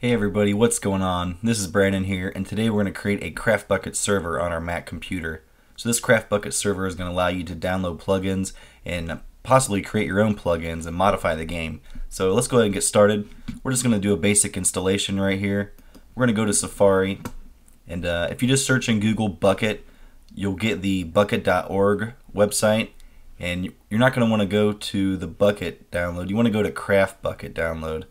Hey everybody, what's going on? This is Brandon here, and today we're going to create a CraftBukkit server on our Mac computer. So this CraftBukkit server is going to allow you to download plugins and possibly create your own plugins and modify the game. So let's go ahead and get started. We're just going to do a basic installation right here. We're going to go to Safari, and uh, if you just search in Google Bukkit, you'll get the bukkit.org website, and you're not going to want to go to the Bukkit download. You want to go to CraftBukkit download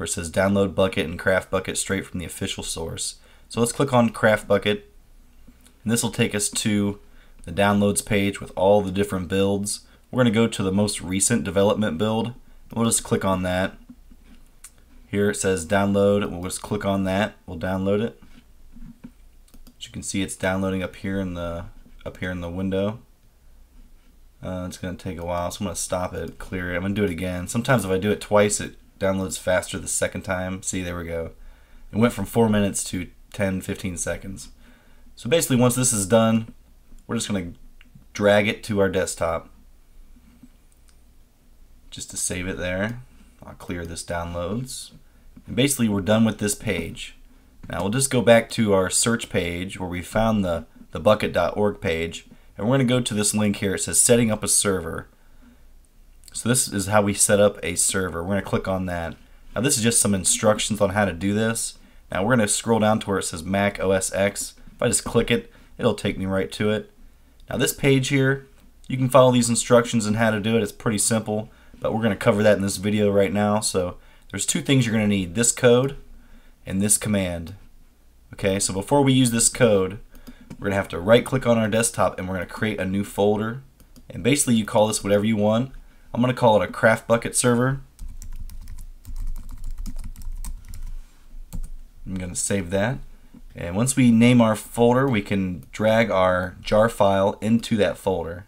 where it says download Bukkit and CraftBukkit straight from the official source. So let's click on CraftBukkit and this will take us to the downloads page with all the different builds. We're going to go to the most recent development build. We'll just click on that. Here it says download. We'll just click on that. We'll download it. As you can see, it's downloading up here in the up here in the window. Uh, it's going to take a while, so I'm going to stop it, clear it. I'm going to do it again. Sometimes if I do it twice, it downloads faster the second time. See, there we go. It went from 4 minutes to 10, 15 seconds. So basically, once this is done, we're just going to drag it to our desktop just to save it there. I'll clear this downloads. And basically, we're done with this page. Now, we'll just go back to our search page where we found the, the bukkit.org page. And we're going to go to this link here. It says setting up a server. So this is how we set up a server. We're going to click on that. Now this is just some instructions on how to do this. Now we're going to scroll down to where it says Mac OS X. If I just click it, it'll take me right to it. Now this page here, you can follow these instructions on how to do it. It's pretty simple, but we're going to cover that in this video right now. So there's two things you're going to need, this code and this command. Okay, so before we use this code, we're going to have to right click on our desktop and we're going to create a new folder. And basically you call this whatever you want. I'm going to call it a CraftBukkit server. I'm going to save that. And once we name our folder, we can drag our jar file into that folder.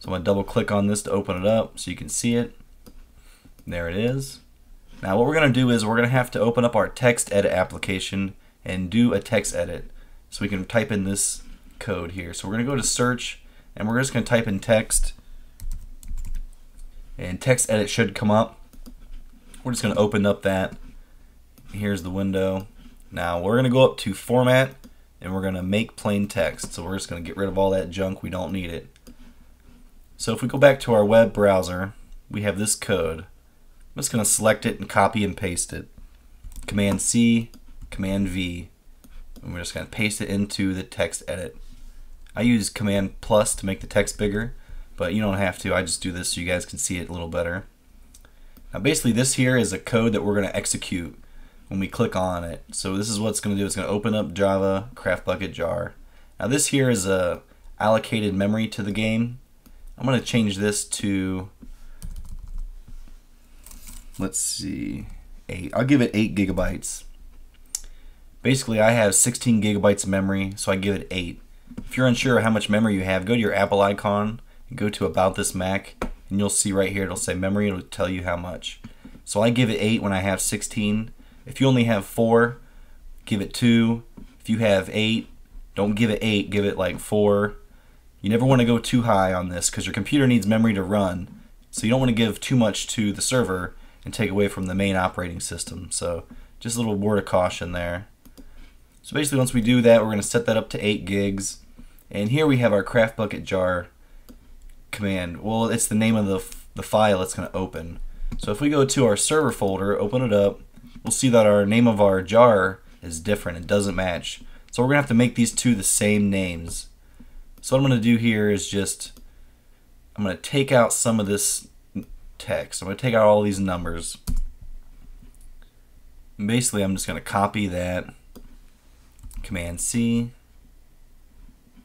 So I'm going to double click on this to open it up so you can see it. There it is. Now what we're going to do is we're going to have to open up our text edit application and do a text edit. So we can type in this code here. So we're going to go to search and we're just going to type in text and text edit should come up. We're just going to open up that. Here's the window. Now we're going to go up to format and we're going to make plain text. So we're just going to get rid of all that junk. We don't need it. So if we go back to our web browser, we have this code. I'm just going to select it and copy and paste it. Command C, Command V. And we're just going to paste it into the text edit. I use Command plus to make the text bigger but you don't have to. I just do this so you guys can see it a little better. Now basically this here is a code that we're going to execute when we click on it. So this is what it's going to do. It's going to open up Java CraftBukkit jar. Now this here is a allocated memory to the game. I'm going to change this to let's see, eight. I'll give it eight gigabytes. Basically, I have 16 gigabytes of memory, so I give it eight. If you're unsure how much memory you have, go to your Apple icon go to about this Mac and you'll see right here it'll say memory it'll tell you how much. So I give it 8 when I have 16 if you only have 4 give it 2 if you have 8 don't give it 8 give it like 4 you never want to go too high on this because your computer needs memory to run. So you don't want to give too much to the server and take away from the main operating system. So just a little word of caution there. So basically once we do that we're going to set that up to 8 gigs. And here we have our CraftBukkit jar command? Well, it's the name of the, the file it's going to open. So if we go to our server folder, open it up, we'll see that our name of our jar is different. It doesn't match. So we're going to have to make these two the same names. So what I'm going to do here is just, I'm going to take out some of this text. I'm going to take out all these numbers. And basically, I'm just going to copy that. Command C.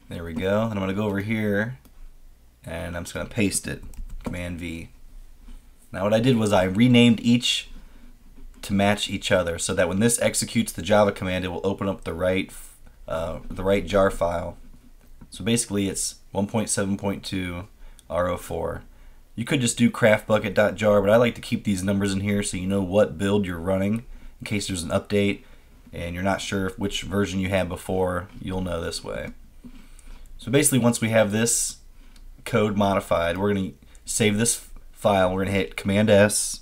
There we go. And I'm going to go over here and I'm just going to paste it. Command V. Now what I did was I renamed each to match each other so that when this executes the Java command it will open up the right uh, the right jar file. So basically it's 1.7.2 RO4. You could just do craftbukkit.jar but I like to keep these numbers in here so you know what build you're running in case there's an update and you're not sure which version you had before you'll know this way. So basically once we have this code modified. We're going to save this file. We're going to hit Command S.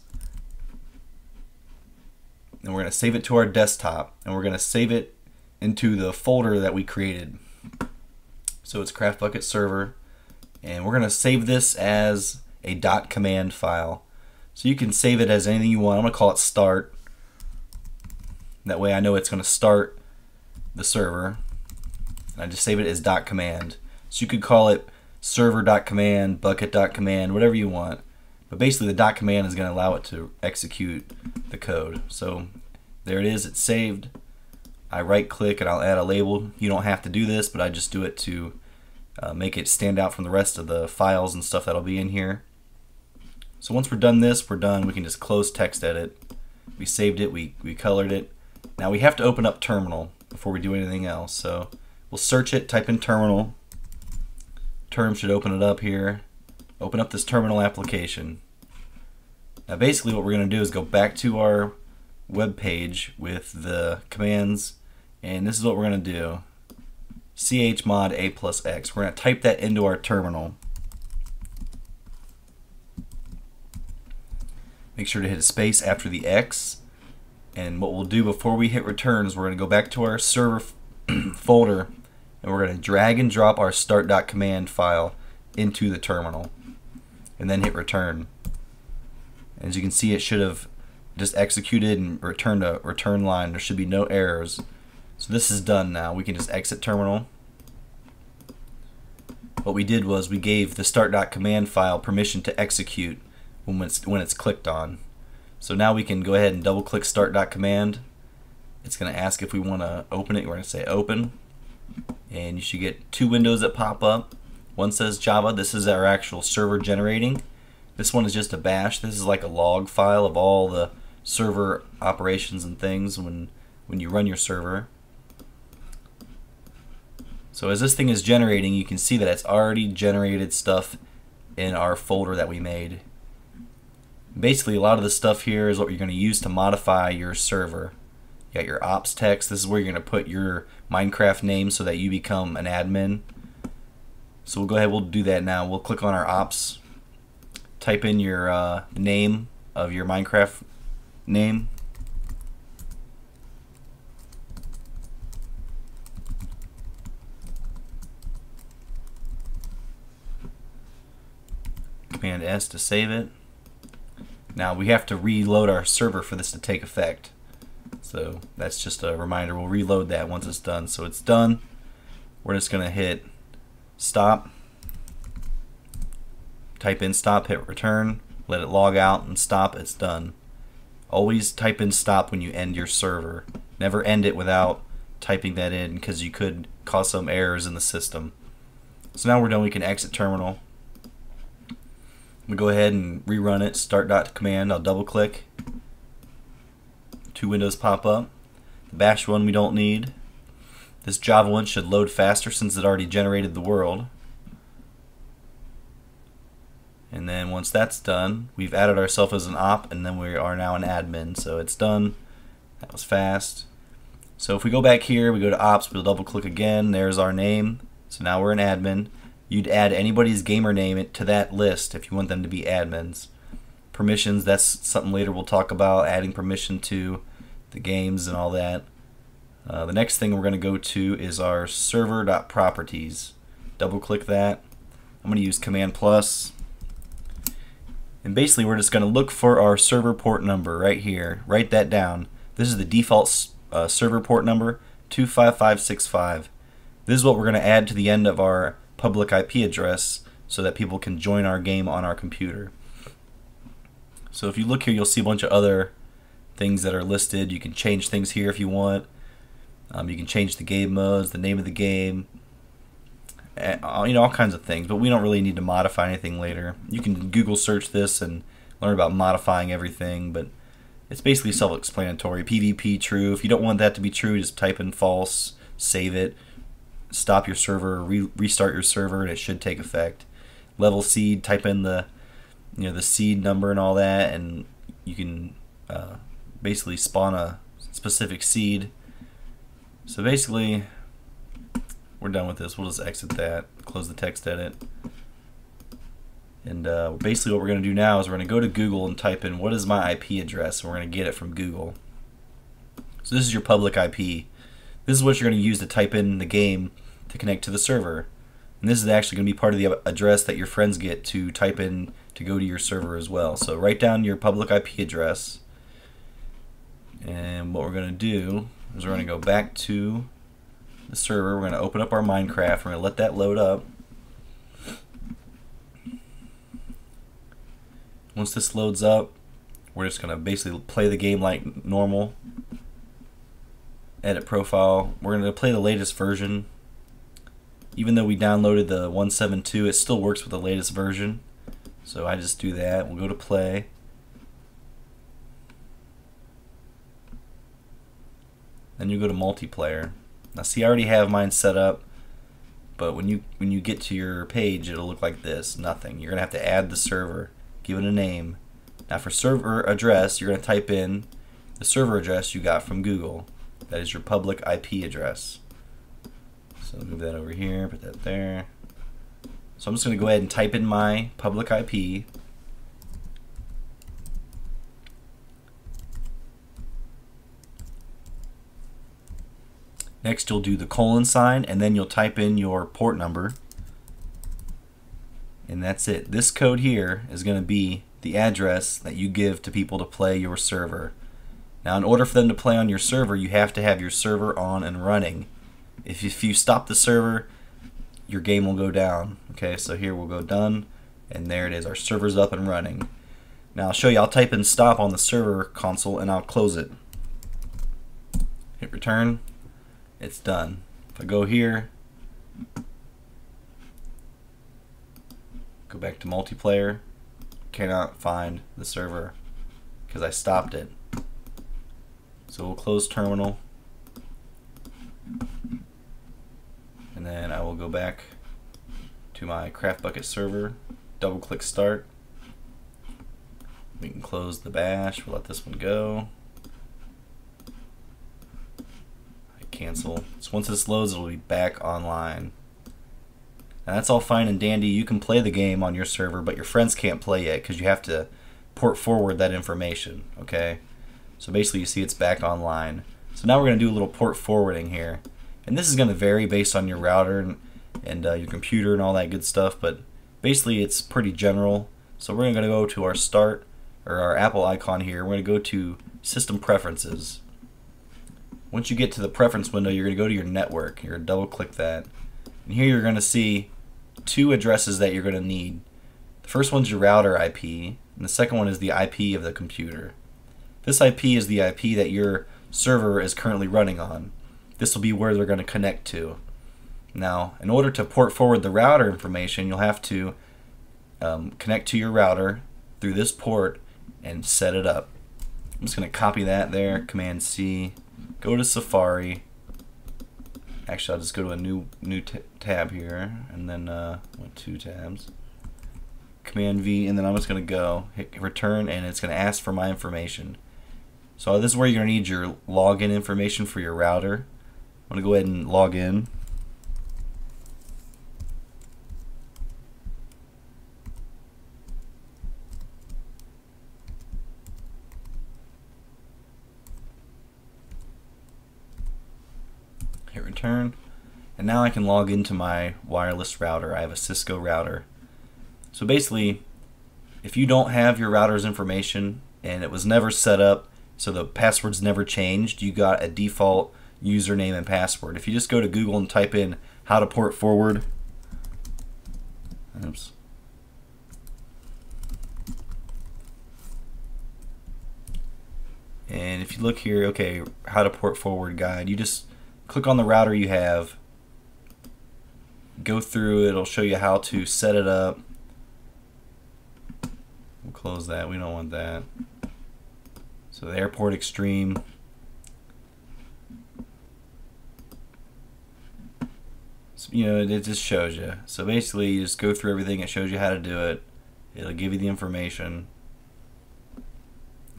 and we're going to save it to our desktop and we're going to save it into the folder that we created. So it's CraftBukkit server and we're going to save this as a dot command file. So you can save it as anything you want. I'm going to call it start. That way I know it's going to start the server. And I just save it as dot command. So you could call it server.command, bukkit.command, whatever you want. But basically the dot command is going to allow it to execute the code. So there it is, it's saved. I right click and I'll add a label. You don't have to do this, but I just do it to uh, make it stand out from the rest of the files and stuff that'll be in here. So once we're done this, we're done. We can just close text edit. We saved it, we, we colored it. Now we have to open up terminal before we do anything else. So we'll search it, type in terminal. Term should open it up here open up this terminal application. Now basically what we're going to do is go back to our web page with the commands and this is what we're going to do. chmod a plus x. We're going to type that into our terminal. Make sure to hit a space after the X. And what we'll do before we hit return is we're going to go back to our server folder and we're going to drag and drop our start.command file into the terminal and then hit return. As you can see, it should have just executed and returned a return line. There should be no errors. So this is done now. We can just exit terminal. What we did was we gave the start.command file permission to execute when it's, when it's clicked on. So now we can go ahead and double click start.command. It's going to ask if we want to open it. We're going to say open. And you should get two windows that pop up. One says Java. This is our actual server generating. This one is just a bash. This is like a log file of all the server operations and things when when you run your server. So as this thing is generating, you can see that it's already generated stuff in our folder that we made. Basically, a lot of the stuff here is what you're going to use to modify your server. You got your ops text. This is where you're going to put your Minecraft name so that you become an admin. So we'll go ahead, we'll do that now. We'll click on our ops, type in your uh, name of your Minecraft name. Command S to save it. Now we have to reload our server for this to take effect. So that's just a reminder. We'll reload that once it's done. So it's done. We're just going to hit stop, type in stop, hit return, let it log out and stop, it's done. Always type in stop when you end your server. Never end it without typing that in because you could cause some errors in the system. So now we're done, we can exit terminal. We go ahead and rerun it, start dot command, I'll double click. Two windows pop up. The bash one we don't need. This Java one should load faster since it already generated the world. And then once that's done, we've added ourselves as an op and then we are now an admin. So it's done. That was fast. So if we go back here, we go to ops, we'll double click again. There's our name. So now we're an admin. You'd add anybody's gamer name to that list if you want them to be admins. Permissions, that's something later we'll talk about, adding permission to the games and all that. Uh, the next thing we're going to go to is our server.properties. Double click that. I'm going to use Command plus. And basically we're just going to look for our server port number right here. Write that down. This is the default uh, server port number 25565. This is what we're going to add to the end of our public IP address so that people can join our game on our computer. So if you look here you'll see a bunch of other things that are listed. You can change things here if you want. Um, you can change the game modes, the name of the game, uh, you know, all kinds of things. But we don't really need to modify anything later. You can Google search this and learn about modifying everything, but it's basically self-explanatory. PvP true. If you don't want that to be true, just type in false, save it, stop your server, re restart your server, and it should take effect. Level seed, type in the you know the seed number and all that, and you can uh, basically spawn a specific seed so basically, we're done with this. We'll just exit that, close the text edit. And uh, basically what we're going to do now is we're going to go to Google and type in what is my IP address, and we're going to get it from Google. So this is your public IP. This is what you're going to use to type in the game to connect to the server. And this is actually going to be part of the address that your friends get to type in to go to your server as well. So write down your public IP address. And what we're going to do is we're going to go back to the server. We're going to open up our Minecraft. We're going to let that load up. Once this loads up, we're just going to basically play the game like normal. Edit profile. We're going to play the latest version. Even though we downloaded the 172, it still works with the latest version. So I just do that. We'll go to play. Then you go to multiplayer. Now see I already have mine set up but when you when you get to your page it'll look like this nothing you're gonna have to add the server give it a name now for server address you're gonna type in the server address you got from Google that is your public IP address so move that over here put that there so I'm just gonna go ahead and type in my public IP Next you'll do the colon sign and then you'll type in your port number. And that's it. This code here is going to be the address that you give to people to play your server. Now in order for them to play on your server you have to have your server on and running. If, if you stop the server your game will go down. Okay so here we'll go done and there it is our server's up and running. Now I'll show you I'll type in stop on the server console and I'll close it. Hit return it's done. If I go here, go back to multiplayer, cannot find the server because I stopped it. So we'll close terminal and then I will go back to my CraftBukkit server, double click start. We can close the bash, we'll let this one go. I cancel. So once this loads, it'll be back online. And that's all fine and dandy. You can play the game on your server, but your friends can't play it because you have to port forward that information, okay? So basically you see it's back online. So now we're going to do a little port forwarding here. And this is going to vary based on your router and, and uh, your computer and all that good stuff, but basically it's pretty general. So we're going to go to our start, or our Apple icon here. We're going to go to System Preferences. Once you get to the preference window, you're going to go to your network. You're going to double click that. And here you're going to see two addresses that you're going to need. The first one's your router IP, and the second one is the IP of the computer. This IP is the IP that your server is currently running on. This will be where they're going to connect to. Now, in order to port forward the router information, you'll have to um, connect to your router through this port and set it up. I'm just going to copy that there, Command C, go to Safari. Actually, I'll just go to a new new tab here, and then uh, two tabs. Command V, and then I'm just going to go hit return, and it's going to ask for my information. So this is where you're going to need your login information for your router. I'm going to go ahead and log in. hit return, and now I can log into my wireless router. I have a Cisco router. So basically, if you don't have your router's information and it was never set up, so the password's never changed, you got a default username and password. If you just go to Google and type in how to port forward, oops. And if you look here, okay, how to port forward guide, you just click on the router you have, go through it, it'll show you how to set it up. We'll close that, we don't want that. So the Airport Extreme. You know, it just shows you. So basically, you just go through everything, it shows you how to do it. It'll give you the information.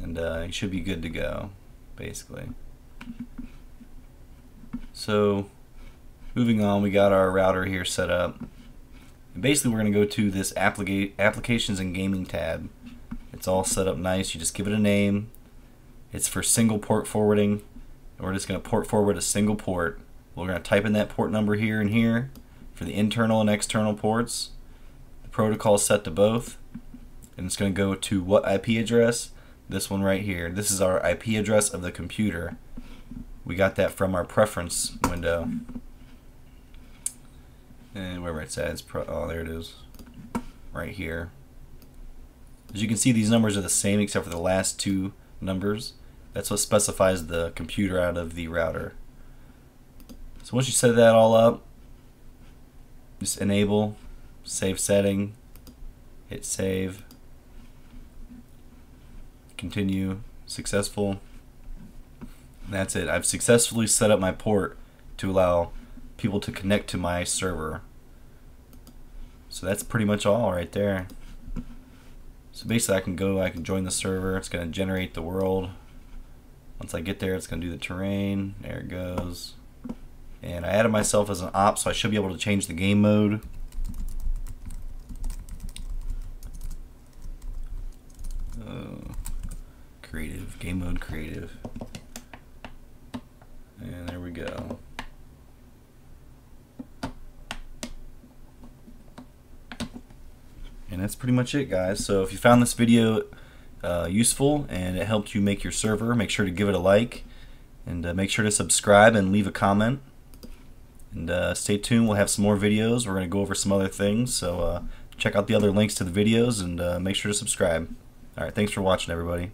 And uh, you should be good to go, basically. So moving on, we got our router here set up. And basically, we're going to go to this applica applications and gaming tab. It's all set up nice. You just give it a name. It's for single port forwarding. we're just going to port forward a single port. We're going to type in that port number here and here for the internal and external ports. The protocol is set to both. And it's going to go to what IP address? This one right here. This is our IP address of the computer. We got that from our preference window. And wherever it's pro oh, there it is. Right here. As you can see, these numbers are the same except for the last two numbers. That's what specifies the computer out of the router. So once you set that all up, just enable, save setting, hit save, continue, successful. That's it. I've successfully set up my port to allow people to connect to my server. So that's pretty much all right there. So basically I can go, I can join the server, it's going to generate the world. Once I get there, it's going to do the terrain. There it goes. And I added myself as an op, so I should be able to change the game mode. Uh, creative, game mode creative. And there we go. And that's pretty much it, guys. So if you found this video uh, useful and it helped you make your server, make sure to give it a like and uh, make sure to subscribe and leave a comment. And uh, stay tuned, we'll have some more videos. We're going to go over some other things, so uh, check out the other links to the videos and uh, make sure to subscribe. Alright, thanks for watching, everybody.